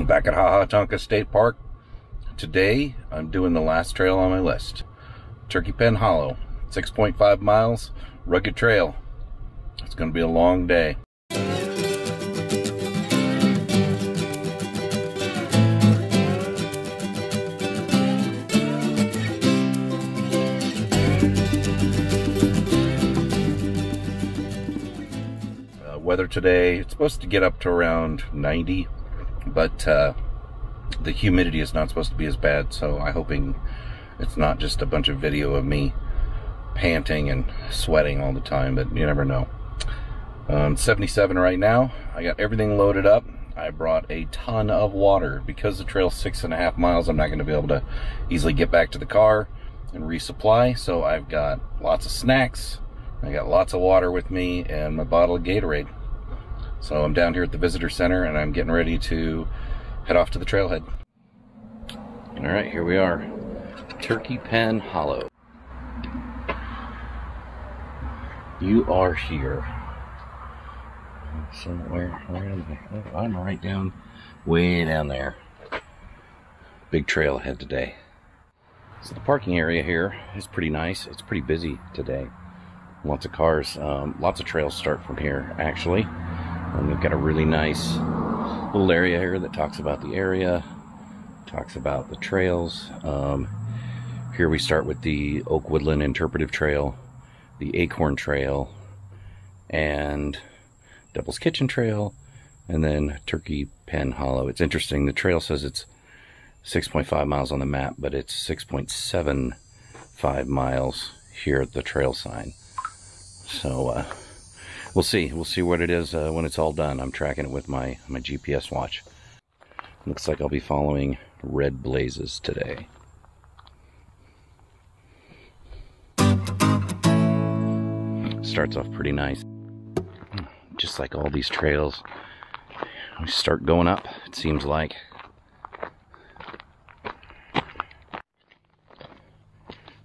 I'm back at Ha Ha Tonka State Park. Today, I'm doing the last trail on my list. Turkey Pen Hollow, 6.5 miles, rugged trail. It's going to be a long day. Uh, weather today, it's supposed to get up to around 90, but uh, the humidity is not supposed to be as bad, so I'm hoping it's not just a bunch of video of me panting and sweating all the time, but you never know. Um, 77 right now. I got everything loaded up. I brought a ton of water. Because the trail's six and a half miles, I'm not going to be able to easily get back to the car and resupply. So I've got lots of snacks. I got lots of water with me and my bottle of Gatorade. So I'm down here at the visitor center and I'm getting ready to head off to the trailhead. All right, here we are. Turkey Pen Hollow. You are here. Somewhere, where, am I? I'm right down, way down there. Big trail ahead today. So the parking area here is pretty nice. It's pretty busy today. Lots of cars. Um, lots of trails start from here, actually. And we've got a really nice little area here that talks about the area, talks about the trails. Um, here we start with the Oak Woodland Interpretive Trail, the Acorn Trail, and Devil's Kitchen Trail, and then Turkey Pen Hollow. It's interesting, the trail says it's 6.5 miles on the map, but it's 6.75 miles here at the trail sign. So uh, we'll see. We'll see what it is uh, when it's all done. I'm tracking it with my, my GPS watch. Looks like I'll be following red blazes today. Starts off pretty nice. Just like all these trails, we start going up, it seems like.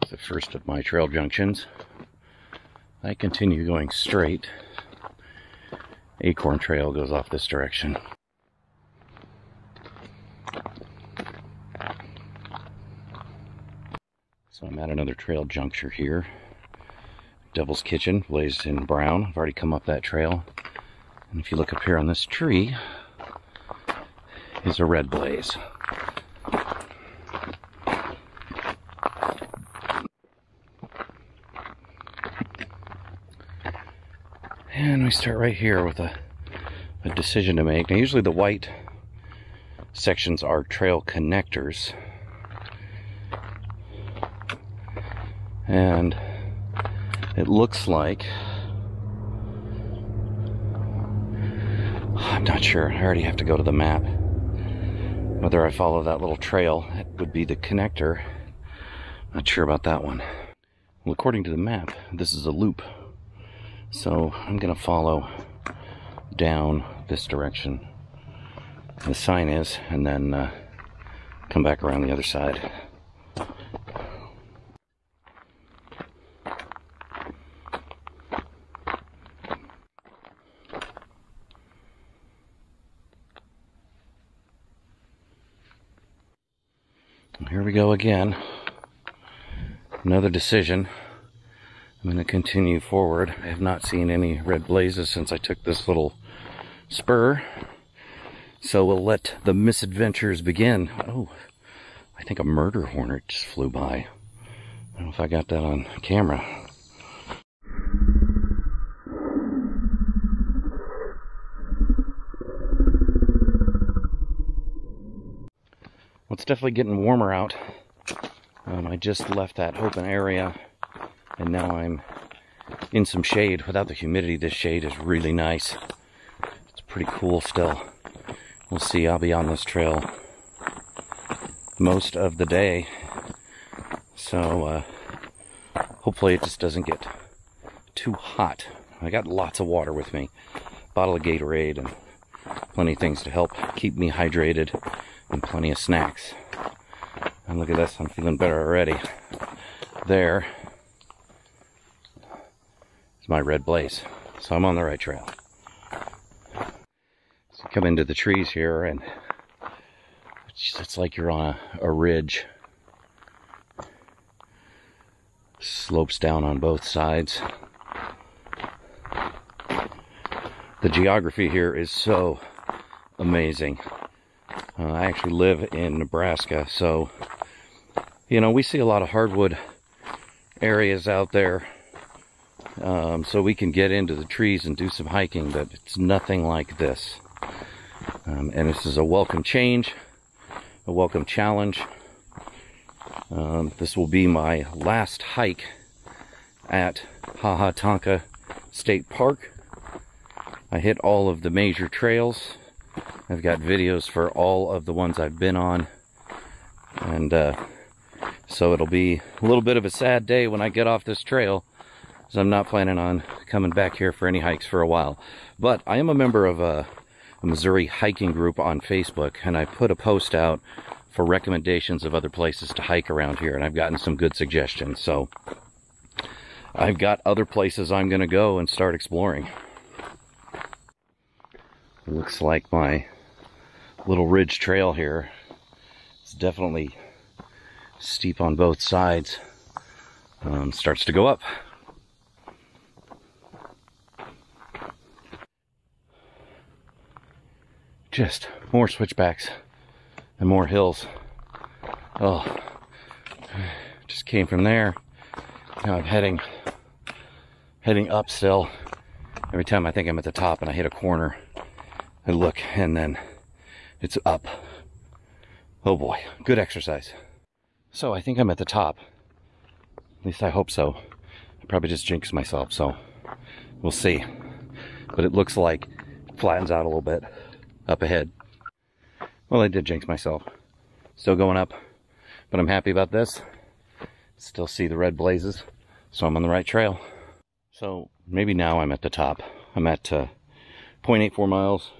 The first of my trail junctions. I continue going straight. Acorn Trail goes off this direction. So I'm at another trail juncture here. Devil's Kitchen, blazed in brown. I've already come up that trail. And if you look up here on this tree, is a red blaze. And we start right here with a, a decision to make. Now, usually the white sections are trail connectors. And it looks like I'm not sure. I already have to go to the map. Whether I follow that little trail, it would be the connector. Not sure about that one. Well, according to the map, this is a loop. So I'm going to follow down this direction. The sign is, and then uh, come back around the other side. Here we go again. Another decision. I'm going to continue forward. I have not seen any red blazes since I took this little spur. So we'll let the misadventures begin. Oh, I think a murder hornet just flew by. I don't know if I got that on camera. Well, it's definitely getting warmer out. Um, I just left that open area and now I'm in some shade. Without the humidity, this shade is really nice. It's pretty cool still. We'll see, I'll be on this trail most of the day. So, uh, hopefully it just doesn't get too hot. I got lots of water with me. Bottle of Gatorade and plenty of things to help keep me hydrated and plenty of snacks. And look at this, I'm feeling better already. There is my red blaze. So I'm on the right trail. So come into the trees here and it's like you're on a, a ridge. Slopes down on both sides. The geography here is so amazing. Uh, I actually live in Nebraska, so, you know, we see a lot of hardwood areas out there. Um, so we can get into the trees and do some hiking, but it's nothing like this. Um, and this is a welcome change, a welcome challenge. Um, this will be my last hike at Ha Ha Tonka State Park. I hit all of the major trails I've got videos for all of the ones I've been on. And uh, so it'll be a little bit of a sad day when I get off this trail. Because I'm not planning on coming back here for any hikes for a while. But I am a member of a, a Missouri hiking group on Facebook. And I put a post out for recommendations of other places to hike around here. And I've gotten some good suggestions. So I've got other places I'm going to go and start exploring. Looks like my little ridge trail here. It's definitely steep on both sides. Um, starts to go up. Just more switchbacks and more hills. Oh, just came from there. Now I'm heading heading up still. Every time I think I'm at the top and I hit a corner, I look and then it's up. Oh boy, good exercise. So I think I'm at the top. At least I hope so. I probably just jinxed myself, so we'll see. But it looks like it flattens out a little bit up ahead. Well, I did jinx myself. Still going up, but I'm happy about this. Still see the red blazes, so I'm on the right trail. So maybe now I'm at the top. I'm at uh, 0.84 miles,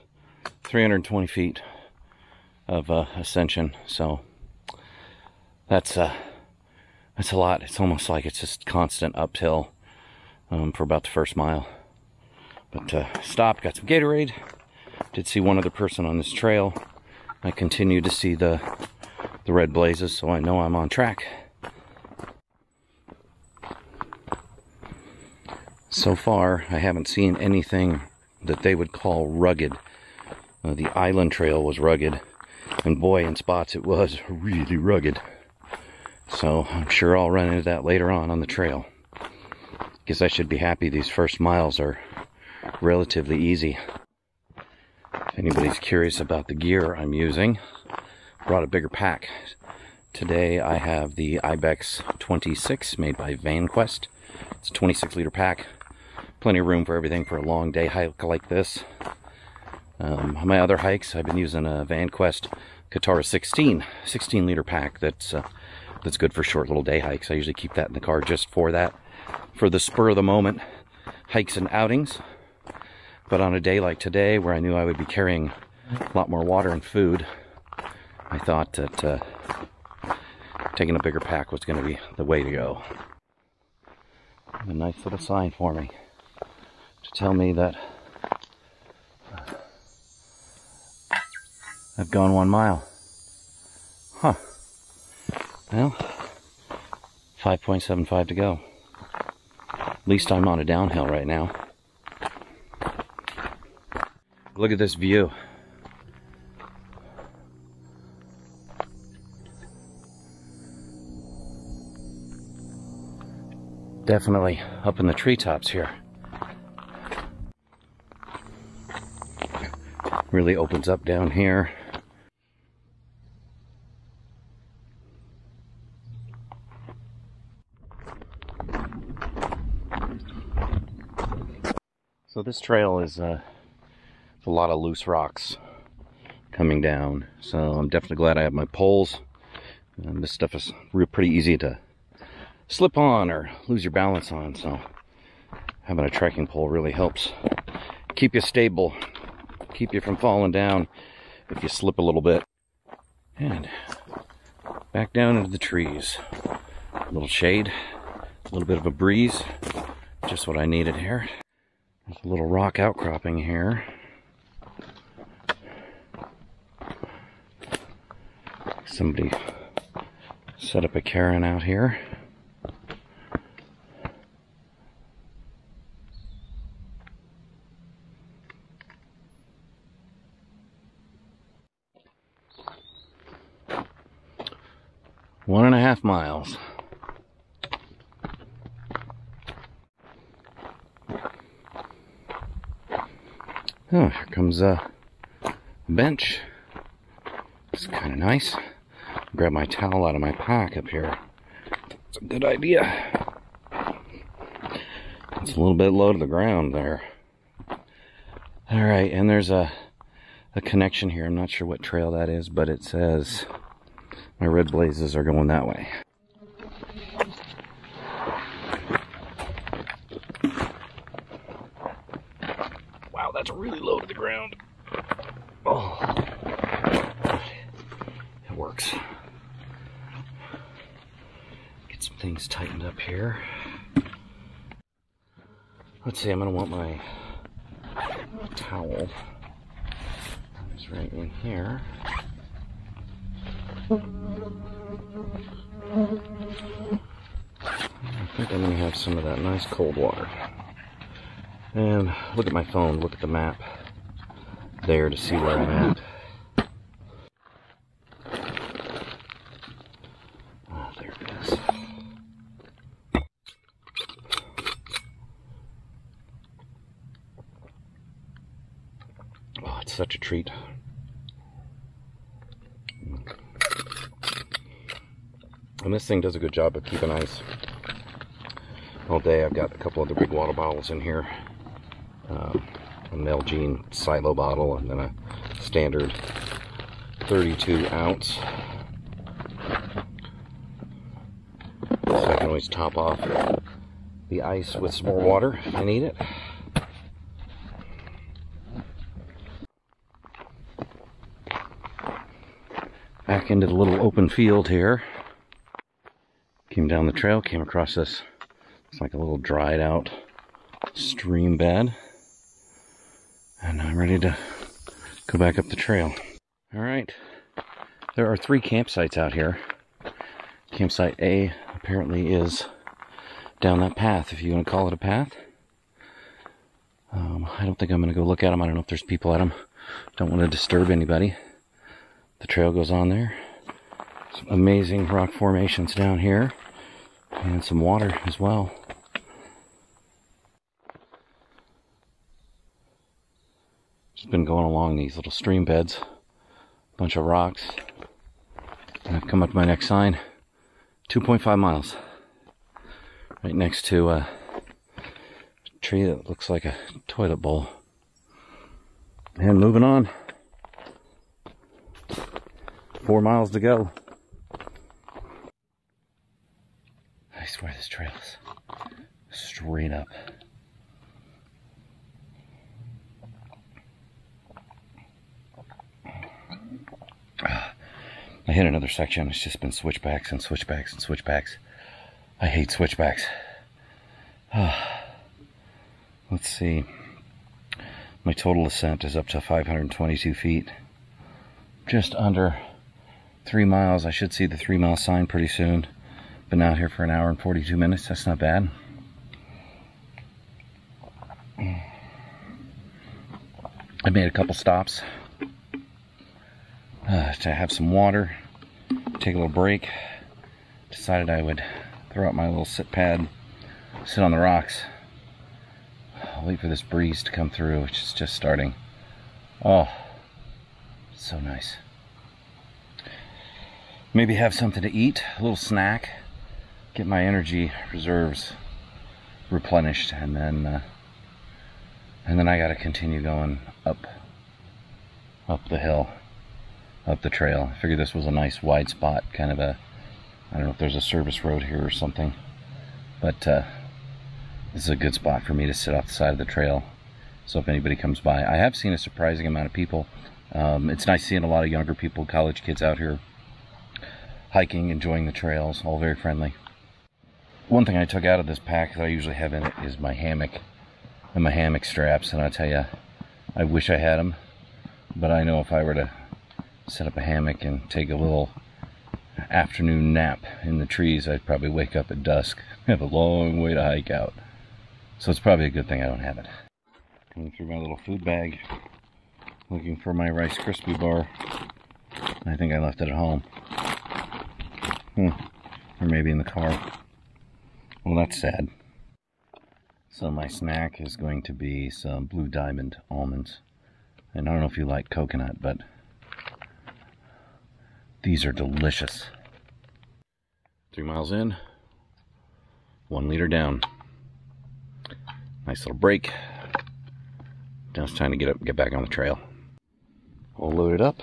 320 feet of uh, ascension. So that's uh, that's a lot. It's almost like it's just constant uphill um, for about the first mile. But uh, stopped, got some Gatorade. Did see one other person on this trail. I continue to see the the red blazes, so I know I'm on track. So far, I haven't seen anything that they would call rugged. Uh, the island trail was rugged. And boy, in spots it was really rugged. So I'm sure I'll run into that later on on the trail. Guess I should be happy these first miles are relatively easy. If anybody's curious about the gear I'm using, brought a bigger pack. Today I have the Ibex 26 made by VanQuest. It's a 26 liter pack. Plenty of room for everything for a long day hike like this. Um, my other hikes, I've been using a VanQuest Katara 16, 16 liter pack that's uh, that's good for short little day hikes. I usually keep that in the car just for that, for the spur of the moment hikes and outings. But on a day like today, where I knew I would be carrying a lot more water and food, I thought that uh, taking a bigger pack was going to be the way to go. A nice little sign for me to tell me that I've gone one mile. Huh. Well, 5.75 to go. At least I'm on a downhill right now. Look at this view. Definitely up in the treetops here. Really opens up down here. So this trail is uh, a lot of loose rocks coming down. So I'm definitely glad I have my poles. And this stuff is real pretty easy to slip on or lose your balance on. So having a trekking pole really helps keep you stable, keep you from falling down if you slip a little bit. And back down into the trees. A little shade, a little bit of a breeze, just what I needed here. There's a little rock outcropping here. Somebody set up a cairn out here. One and a half miles. Oh, here comes a bench. It's kind of nice. Grab my towel out of my pack up here. It's a good idea. It's a little bit low to the ground there. All right, and there's a a connection here. I'm not sure what trail that is, but it says my red blazes are going that way. Wow, that's really low to the ground. Oh, it works. Get some things tightened up here. Let's see, I'm gonna want my towel. It's right in here. I think I'm gonna have some of that nice cold water. And look at my phone, look at the map there to see where I'm at. Oh, there it is. Oh, it's such a treat. And this thing does a good job of keeping ice all day. I've got a couple other big water bottles in here. Um, a Nalgene silo bottle and then a standard 32 ounce. So I can always top off the ice with some more water if I need it. Back into the little open field here. Came down the trail, came across this, it's like a little dried out stream bed. And I'm ready to go back up the trail. All right, there are three campsites out here. Campsite A apparently is down that path, if you want to call it a path. Um, I don't think I'm going to go look at them. I don't know if there's people at them. Don't want to disturb anybody. The trail goes on there. Some amazing rock formations down here. And some water as well. Just been going along these little stream beds. Bunch of rocks. And I've come up to my next sign. 2.5 miles. Right next to a tree that looks like a toilet bowl. And moving on. Four miles to go. I swear this trail is straight up. I hit another section. It's just been switchbacks and switchbacks and switchbacks. I hate switchbacks. Let's see. My total ascent is up to 522 feet. Just under three miles. I should see the three mile sign pretty soon. Been out here for an hour and 42 minutes. That's not bad. I made a couple stops uh, to have some water, take a little break. Decided I would throw out my little sit pad, sit on the rocks, wait for this breeze to come through, which is just starting. Oh, so nice. Maybe have something to eat, a little snack, get my energy reserves replenished, and then uh, and then I got to continue going up up the hill, up the trail. I figured this was a nice wide spot, kind of a I don't know if there's a service road here or something, but uh, this is a good spot for me to sit off the side of the trail. So if anybody comes by, I have seen a surprising amount of people. Um, it's nice seeing a lot of younger people, college kids out here hiking, enjoying the trails, all very friendly. One thing I took out of this pack that I usually have in it is my hammock and my hammock straps, and I tell you, I wish I had them, but I know if I were to set up a hammock and take a little afternoon nap in the trees, I'd probably wake up at dusk. I have a long way to hike out. So it's probably a good thing I don't have it. Going through my little food bag, looking for my Rice Krispie bar. I think I left it at home. Hmm. Or maybe in the car. Well, that's sad. So my snack is going to be some Blue Diamond almonds. And I don't know if you like coconut, but these are delicious. Three miles in, one liter down. Nice little break. Now it's time to get up, get back on the trail. All loaded up,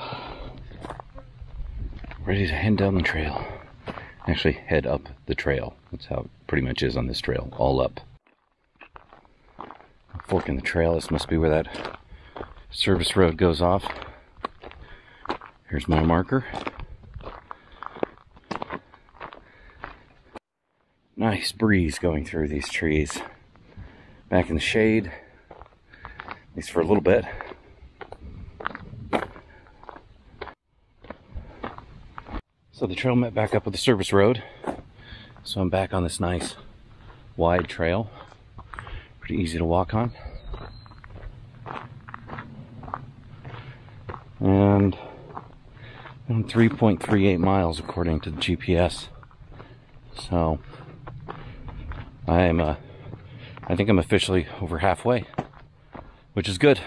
ready to head down the trail. Actually, head up the trail. That's how it pretty much is on this trail, all up. Fork in the trail. This must be where that service road goes off. Here's my marker. Nice breeze going through these trees. Back in the shade, at least for a little bit. So the trail met back up with the service road. So I'm back on this nice wide trail. Pretty easy to walk on. And 3.38 miles according to the GPS. So I'm uh, I think I'm officially over halfway, which is good.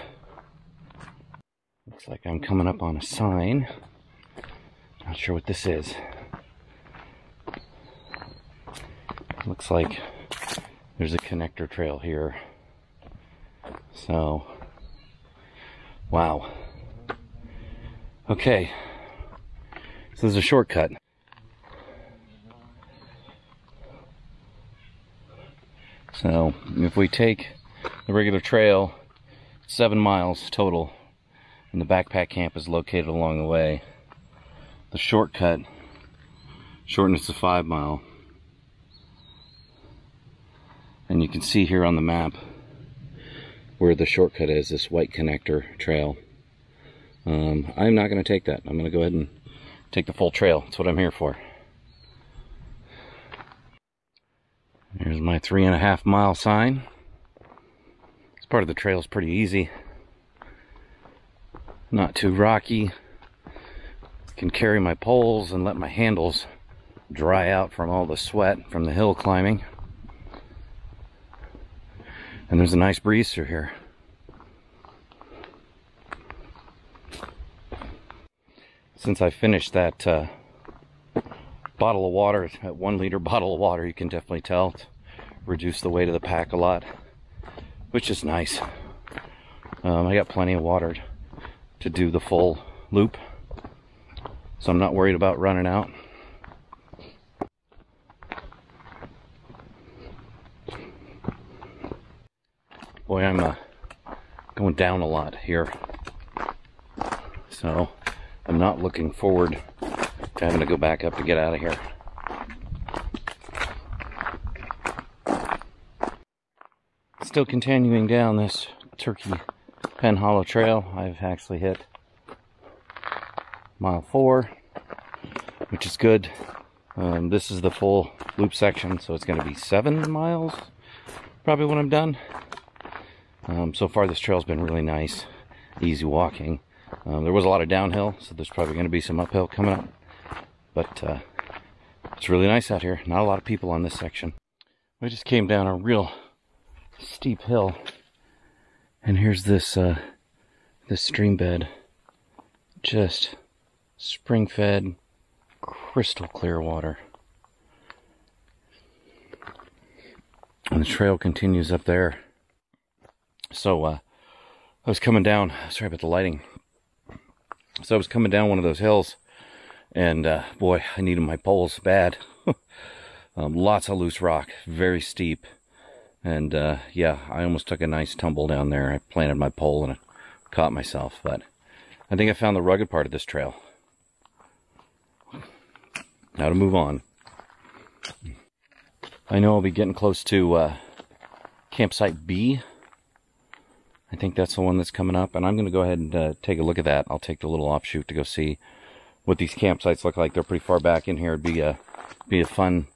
Looks like I'm coming up on a sign. Not sure what this is. Looks like there's a connector trail here. So, wow. Okay. So there's a shortcut. So if we take the regular trail, seven miles total, and the backpack camp is located along the way. The shortcut shortens to five mile. And you can see here on the map where the shortcut is, this white connector trail. Um, I'm not going to take that. I'm going to go ahead and take the full trail. That's what I'm here for. There's my three and a half mile sign. This part of the trail is pretty easy. Not too rocky. Can carry my poles and let my handles dry out from all the sweat from the hill climbing. And there's a nice breeze through here. Since I finished that uh, bottle of water, that one liter bottle of water, you can definitely tell. Reduce the weight of the pack a lot, which is nice. Um, I got plenty of water to do the full loop, so I'm not worried about running out. Boy, I'm uh, going down a lot here. So I'm not looking forward to having to go back up to get out of here. Still continuing down this Turkey Pen Hollow Trail, I've actually hit mile four, which is good. Um, this is the full loop section, so it's going to be seven miles probably when I'm done. Um, so far, this trail's been really nice, easy walking. Um, there was a lot of downhill, so there's probably going to be some uphill coming up. But uh, it's really nice out here. Not a lot of people on this section. We just came down a real steep hill. And here's this uh, this stream bed. Just spring-fed, crystal clear water. And the trail continues up there. So uh, I was coming down. Sorry about the lighting. So I was coming down one of those hills and uh, boy, I needed my poles bad. um, lots of loose rock, very steep. And uh, yeah, I almost took a nice tumble down there. I planted my pole and caught myself. But I think I found the rugged part of this trail. Now to move on. I know I'll be getting close to uh, campsite B. I think that's the one that's coming up. And I'm going to go ahead and uh, take a look at that. I'll take the little offshoot to go see what these campsites look like. They're pretty far back in here. It'd be a be a fun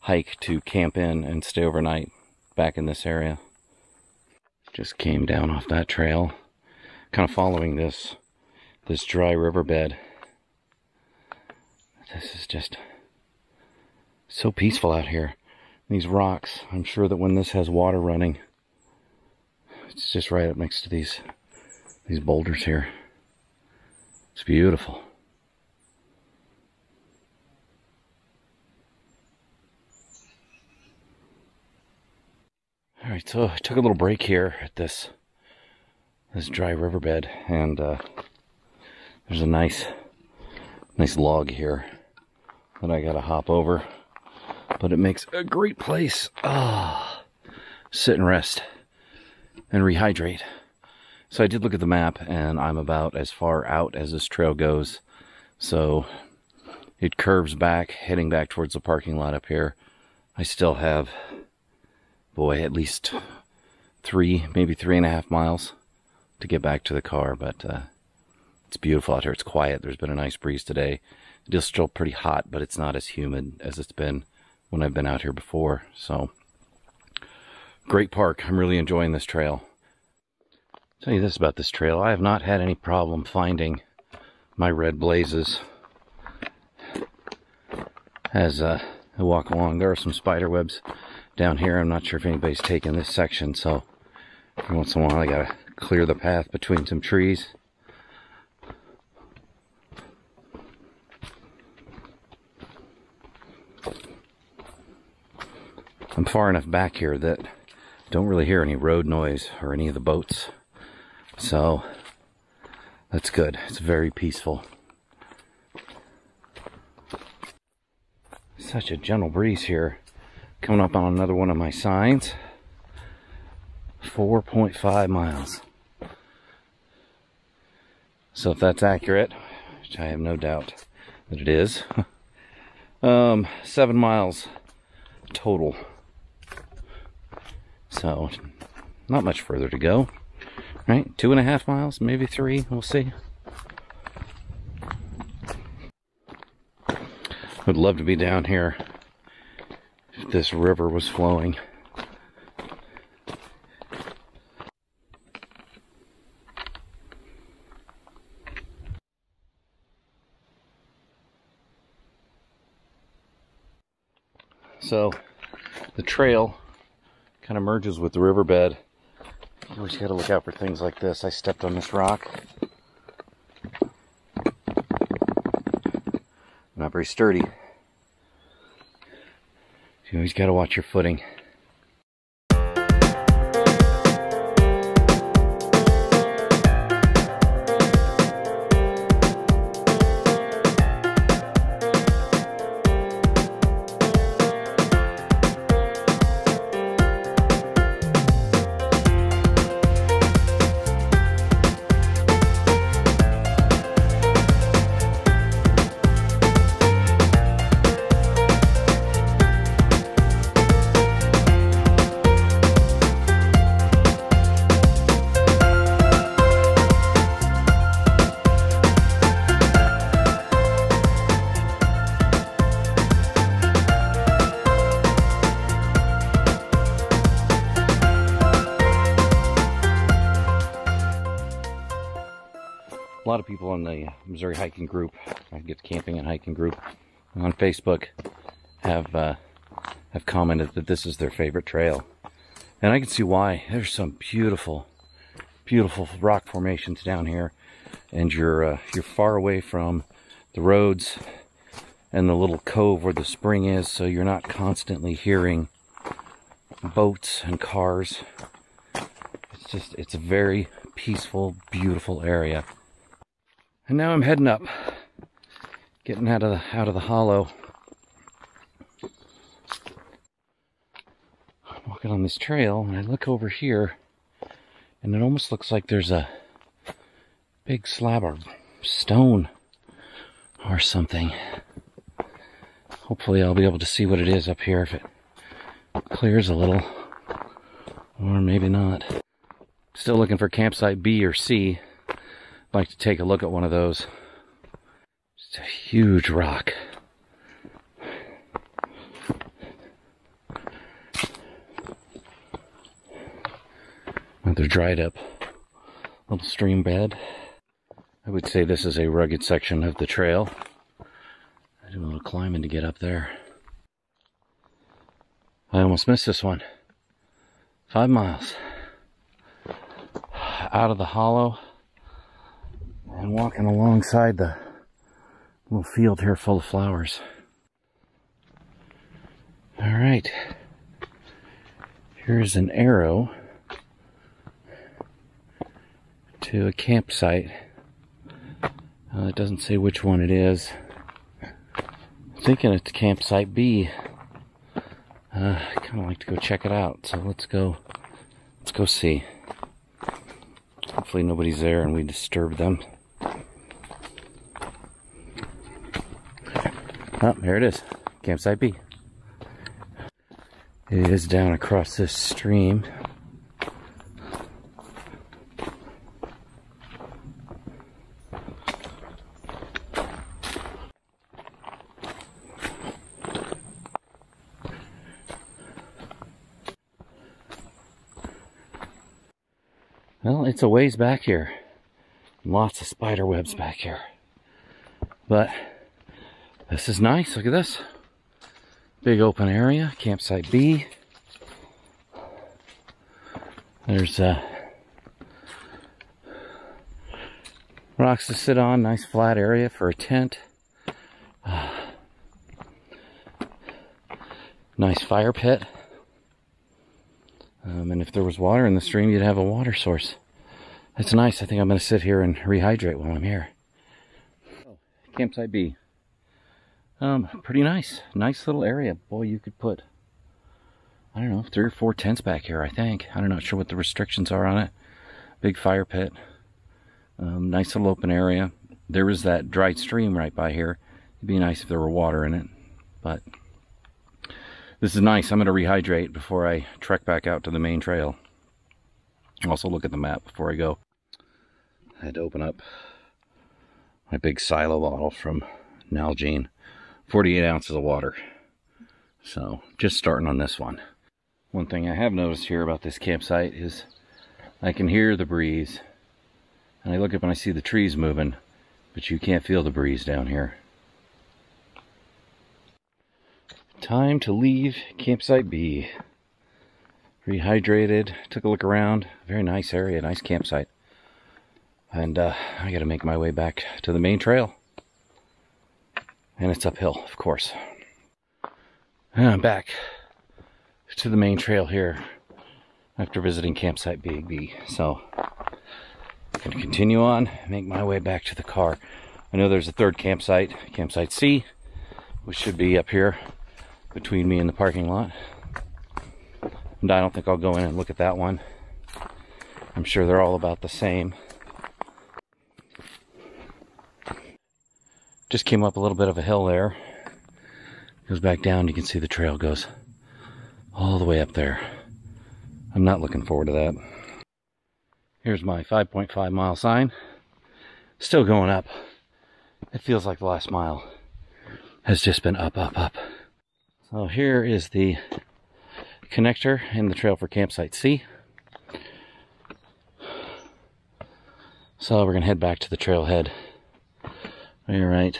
hike to camp in and stay overnight back in this area. Just came down off that trail, kind of following this this dry riverbed. This is just so peaceful out here. These rocks, I'm sure that when this has water running, it's just right up next to these these boulders here. It's beautiful. All right, so I took a little break here at this this dry riverbed, and uh, there's a nice nice log here that I gotta hop over, but it makes a great place. Ah, oh, sit and rest and rehydrate. So I did look at the map, and I'm about as far out as this trail goes. So it curves back, heading back towards the parking lot up here. I still have boy, at least three, maybe three and a half miles to get back to the car. But uh, it's beautiful out here. It's quiet. There's been a nice breeze today. It is still pretty hot, but it's not as humid as it's been when I've been out here before. So, great park. I'm really enjoying this trail. I'll tell you this about this trail. I have not had any problem finding my red blazes as uh, I walk along. There are some spider webs down here. I'm not sure if anybody's taken this section, so every once in a while I gotta clear the path between some trees. I'm far enough back here that I don't really hear any road noise or any of the boats. So that's good. It's very peaceful. Such a gentle breeze here. Coming up on another one of my signs. 4.5 miles. So if that's accurate, which I have no doubt that it is, um, seven miles total. So not much further to go, right? Two and a half miles, maybe three, we'll see. Would love to be down here if this river was flowing. So the trail kind of merges with the riverbed. You always got to look out for things like this. I stepped on this rock. Not very sturdy. You always got to watch your footing. A lot of people in the Missouri hiking group, I get camping and hiking group on Facebook, have uh, have commented that this is their favorite trail, and I can see why. There's some beautiful, beautiful rock formations down here, and you're uh, you're far away from the roads and the little cove where the spring is, so you're not constantly hearing boats and cars. It's just it's a very peaceful, beautiful area. And now I'm heading up, getting out of the out of the hollow. I'm walking on this trail, and I look over here, and it almost looks like there's a big slab of stone or something. Hopefully, I'll be able to see what it is up here if it clears a little, or maybe not. Still looking for campsite B or C like to take a look at one of those. It's a huge rock. Another dried up little stream bed. I would say this is a rugged section of the trail. I do a little climbing to get up there. I almost missed this one. Five miles. Out of the hollow and walking alongside the little field here full of flowers. All right. Here's an arrow to a campsite. Uh, it doesn't say which one it is. I'm thinking it's campsite B. Uh, I kind of like to go check it out, so let's go. Let's go see. Hopefully nobody's there and we disturb them. Oh, here it is. Campsite B. It is down across this stream. Well, it's a ways back here. Lots of spider webs back here. But this is nice. Look at this. Big open area. Campsite B. There's uh, rocks to sit on. Nice flat area for a tent. Uh, nice fire pit. Um, and if there was water in the stream, you'd have a water source. That's nice. I think I'm going to sit here and rehydrate while I'm here. Campsite B. Um, pretty nice. Nice little area. Boy, you could put, I don't know, three or four tents back here, I think. I'm not sure what the restrictions are on it. Big fire pit. Um, nice little open area. There is that dried stream right by here. It'd be nice if there were water in it, but this is nice. I'm going to rehydrate before I trek back out to the main trail. Also look at the map before I go. I had to open up my big silo bottle from Nalgene. 48 ounces of water. So just starting on this one. One thing I have noticed here about this campsite is I can hear the breeze. And I look up and I see the trees moving, but you can't feel the breeze down here. Time to leave campsite B. Rehydrated, took a look around. Very nice area, nice campsite. And uh, I got to make my way back to the main trail. And it's uphill, of course. And back to the main trail here after visiting campsite B. So, I'm going to continue on, make my way back to the car. I know there's a third campsite, campsite C, which should be up here between me and the parking lot. And I don't think I'll go in and look at that one. I'm sure they're all about the same. Just came up a little bit of a hill there. Goes back down, you can see the trail goes all the way up there. I'm not looking forward to that. Here's my 5.5 mile sign. Still going up. It feels like the last mile has just been up, up, up. So here is the connector in the trail for campsite C. So we're gonna head back to the trailhead. All right,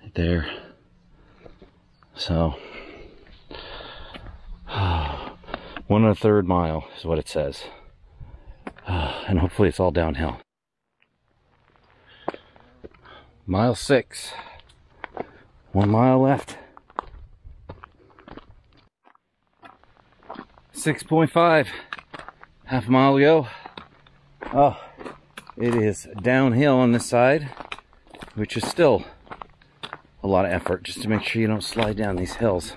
right there. So one and a third mile is what it says, and hopefully it's all downhill. Mile six. One mile left. 6.5. Half a mile to go. Oh, it is downhill on this side, which is still a lot of effort just to make sure you don't slide down these hills.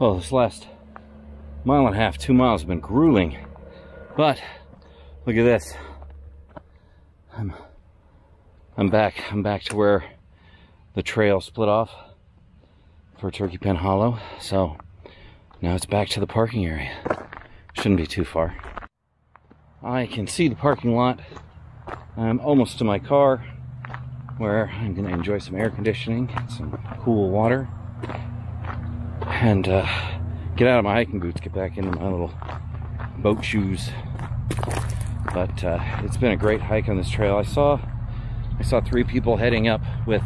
Oh, this last mile and a half, two miles have been grueling. But look at this. I'm I'm back. I'm back to where the trail split off for Turkey Pen Hollow. So now it's back to the parking area. Shouldn't be too far. I can see the parking lot I'm almost to my car where I'm going to enjoy some air conditioning, some cool water, and uh, get out of my hiking boots, get back into my little boat shoes. But uh, it's been a great hike on this trail. I saw I saw three people heading up with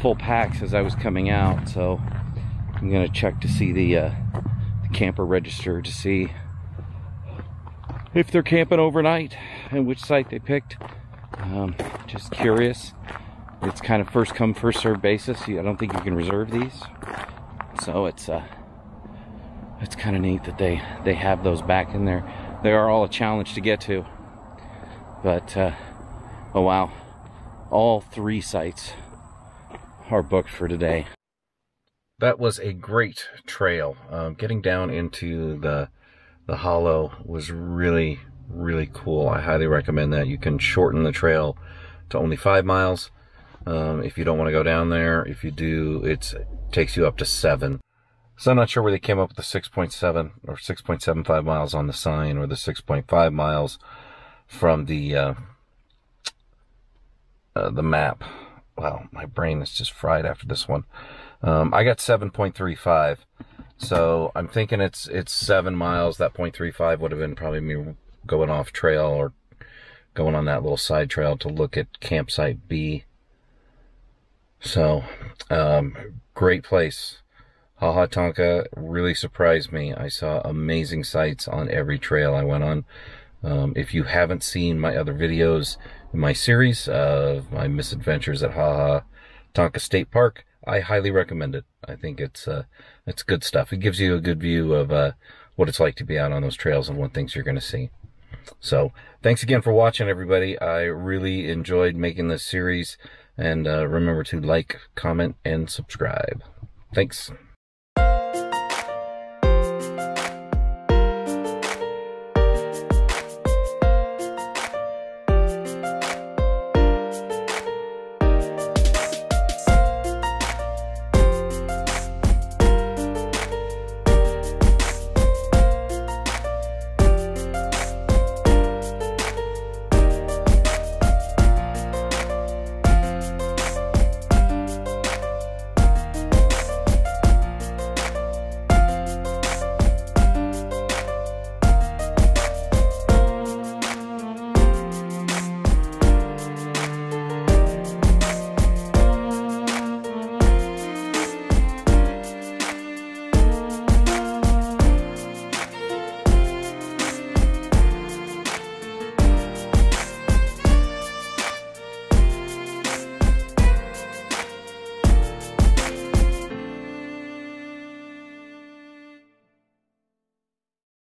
full packs as I was coming out, so I'm gonna check to see the, uh, the camper register to see if they're camping overnight and which site they picked. Um, just curious. It's kind of first come first serve basis. I don't think you can reserve these, so it's uh, it's kind of neat that they they have those back in there. They are all a challenge to get to, but uh, oh wow, all three sites are booked for today. That was a great trail. Um, getting down into the the hollow was really really cool. I highly recommend that. You can shorten the trail to only five miles um, if you don't want to go down there. If you do, it takes you up to seven. So I'm not sure where they came up with the 6.7 or 6.75 miles on the sign or the 6.5 miles from the uh, uh, the map. Wow, my brain is just fried after this one. Um, I got 7.35, so I'm thinking it's it's seven miles. That 0.35 would have been probably me going off trail or going on that little side trail to look at campsite B. So, um, great place. Ha Ha Tonka really surprised me. I saw amazing sights on every trail I went on. Um, if you haven't seen my other videos in my series of my misadventures at Ha Ha Tonka State Park, I highly recommend it. I think it's uh, it's good stuff. It gives you a good view of uh, what it's like to be out on those trails and what things you're going to see. So thanks again for watching, everybody. I really enjoyed making this series. And uh, remember to like, comment, and subscribe. Thanks.